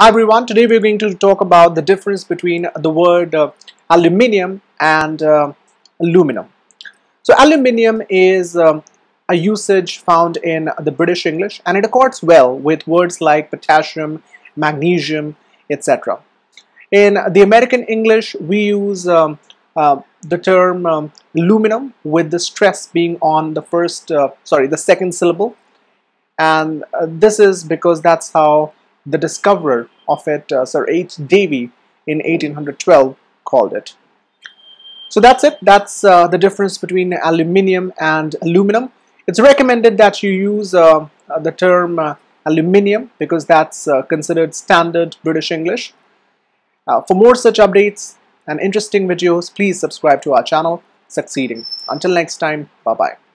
Hi everyone, today we're going to talk about the difference between the word uh, aluminium and uh, aluminum. So aluminium is um, a usage found in the British English and it accords well with words like potassium, magnesium, etc. In the American English, we use um, uh, the term um, aluminum with the stress being on the first, uh, sorry, the second syllable. And uh, this is because that's how the discoverer of it, uh, Sir H. Davy, in 1812 called it. So that's it. That's uh, the difference between aluminium and aluminum. It's recommended that you use uh, uh the term uh, aluminium because that's uh, considered standard British English. for more such updates and interesting videos, please subscribe to our channel, SucceedEng. Until next time, bye-bye.